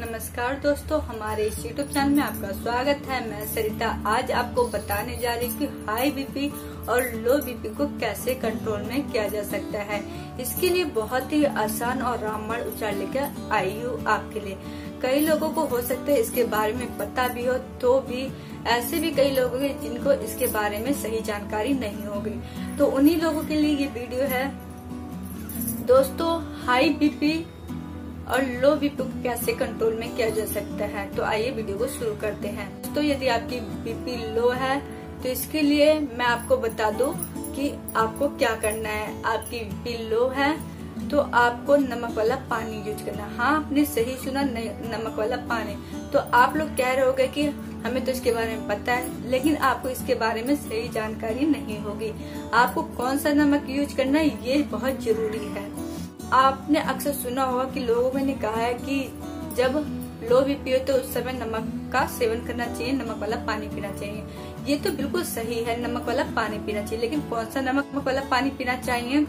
नमस्कार दोस्तों, हमारे इस यूट्यूब चैनल में आपका स्वागत है। मैं सरिता आज आपको बताने जा रही हूँ कि हाई बीपी और लो बीपी को कैसे कंट्रोल में किया जा सकता है। इसके लिए बहुत ही आसान और रामबाण उच्चार लेकर आई हूँ आपके लिए। कई लोगों को हो सकता है इसके बारे में पता भी हो तो भी, ऐसे भी कई लोग होंगे जिनको इसके बारे में सही जानकारी नहीं होगी। तो उन्ही लोगों के लिए ये वीडियो है। दोस्तों हाई बीपी और लो बीपी को कैसे कंट्रोल में किया जा सकता है? तो आइए वीडियो को शुरू करते हैं। तो यदि आपकी बीपी लो है तो इसके लिए मैं आपको बता दूँ कि आपको क्या करना है। आपकी बीपी लो है तो आपको नमक वाला पानी यूज़ करना हाँ। आपने सही सुना नमक वाला पानी। तो आप लोग कह रहे होगे कि हमें तो इसके बारे में पता है, लेकिन आपको इसके बारे में सही जानकारी नहीं होगी। आपको कौन सा नमक यूज़ करना है, ये बहुत ज़रूरी है। आपने अक्सर सुना होगा कि लोगों ने कहा है कि जब लो भी पियो तो उस समय नमक का सेवन करना चाहिए, नमक वाला पानी पीना चाहिए। ये तो बिल्कुल सही है, नमक वाला पानी पीना चाहिए। लेकिन कौन सा नमक वाला पानी पीना चाहिए?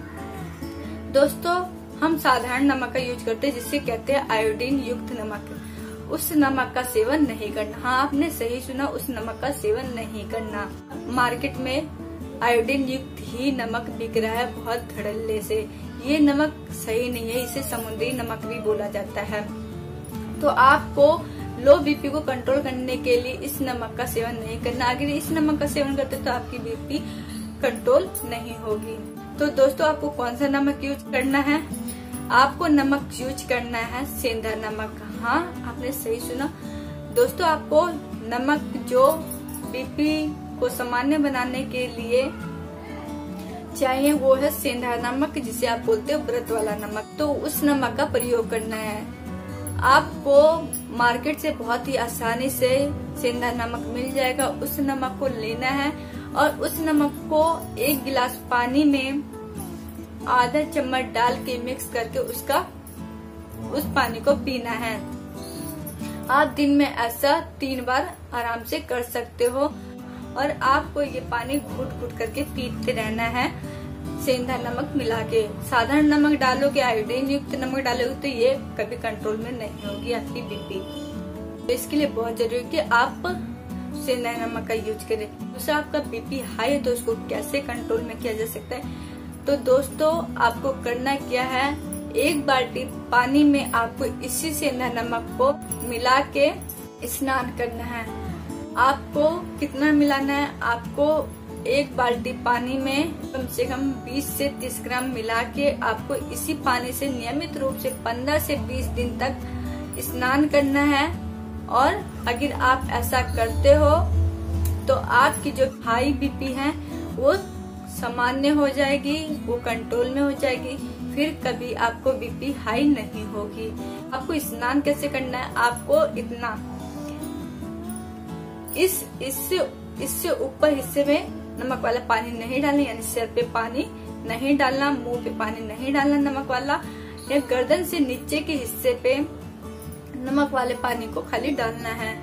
दोस्तों, हम साधारण नमक का यूज़ करते हैं जिससे कहते हैं आयोडीन युक्त नमक। उस नमक का सेवन नहीं करना। हाँ आपने सही सुना, उस नमक का सेवन नहीं करना। मार्केट में आयोडीन युक्त ही नमक बिक रहा है बहुत धड़ल्ले से। ये नमक सही नहीं है, इसे समुद्री नमक भी बोला जाता है। तो आपको लो बीपी को कंट्रोल करने के लिए इस नमक का सेवन नहीं करना। अगर इस नमक का सेवन करते तो आपकी बीपी कंट्रोल नहीं होगी। तो दोस्तों, आपको कौन सा नमक यूज़ करना है? आपको नमक यूज़ करना है सेंधा नमक। हाँ आपने सही सुना। दोस्तों, आपको नमक जो बीपी को सामान्य बनाने के लिए चाहिए, वो है सेंधा नमक, जिसे आप बोलते हो व्रत वाला नमक। तो उस नमक का प्रयोग करना है। आपको मार्केट से बहुत ही आसानी से सेंधा नमक मिल जाएगा। उस नमक को लेना है और उस नमक को एक गिलास पानी में आधा चम्मच डाल के मिक्स करके उसका, उस पानी को पीना है। आप दिन में ऐसा तीन बार आराम से कर सकते हो। और आपको ये पानी घुट घुट करके पीते रहना है। सेंधा नमक मिला के। साधारण नमक डालोगे आयोडीन युक्त नमक डालोगे तो ये कभी कंट्रोल में नहीं होगी आपकी बीपी तो इसके लिए बहुत ज़रूरी है कि आप सेंधा नमक का यूज़ करें। दूसरा, आपका बीपी हाई है तो उसको कैसे कंट्रोल में किया जा सकता है? तो दोस्तों, आपको करना क्या है? एक बाल्टी पानी में आपको इसी सेंधा नमक को मिला के स्नान करना है। आपको कितना मिलाना है? आपको एक बाल्टी पानी में कम से कम 20 से 30 ग्राम मिला के आपको इसी पानी से नियमित रूप से 15 से 20 दिन तक स्नान करना है। और अगर आप ऐसा करते हो तो आपकी जो हाई बीपी है, वो सामान्य हो जाएगी, वो कंट्रोल में हो जाएगी। फिर कभी आपको बीपी हाई नहीं होगी। आपको स्नान कैसे करना है? आपको इतना इस इससे इससे ऊपर हिस्से में नमक वाला पानी नहीं डालना, यानी सिर पे पानी नहीं डालना, मुँह पे पानी नहीं डालना नमक वाला, या गर्दन से नीचे के हिस्से पे नमक वाले पानी को खाली डालना है।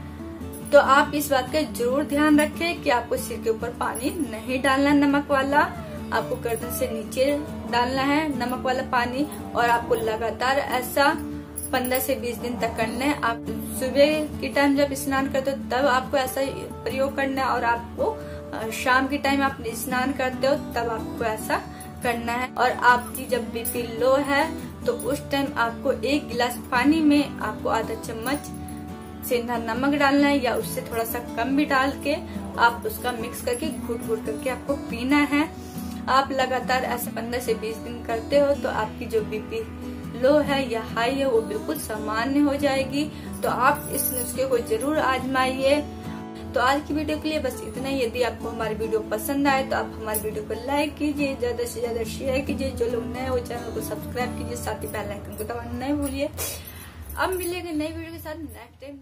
तो आप इस बात का ज़रूर ध्यान रखें कि आपको सिर के ऊपर पानी नहीं डालना नमक वाला, आपको गर्दन से नीचे डालना है नमक वाला पानी, और आपको लगातार ऐसा पंद्रह से बीस दिन तक करना है। आप सुबह के टाइम जब स्नान करते हो, तब आपको ऐसा प्रयोग करना है और आपको शाम के टाइम आप स्नान करते हो, तब आपको ऐसा करना है। और आपकी जब बीपी लो है तो उस टाइम आपको एक गिलास पानी में आपको आधा चम्मच सेंधा नमक डालना है या उससे थोड़ा सा कम भी डाल के आप उसका मिक्स करके घुट घुट करके आपको पीना है। आप लगातार ऐसे पंद्रह से बीस दिन करते हो तो आपकी जो बीपी लो है या हाई है, वो बिल्कुल सामान्य हो जाएगी। तो आप इस नुस्खे को ज़रूर आजमाइए। तो आज की वीडियो के लिए बस इतना ही। यदि आपको हमारी वीडियो पसंद आए तो आप हमारे वीडियो को लाइक कीजिए, ज़्यादा से ज़्यादा शेयर कीजिए। जो लोग नए हो, चैनल को सब्सक्राइब कीजिए, साथ ही बेल आइकन को दबाना नहीं भूलिए। अब मिलेंगे नई वीडियो के साथ। Next time.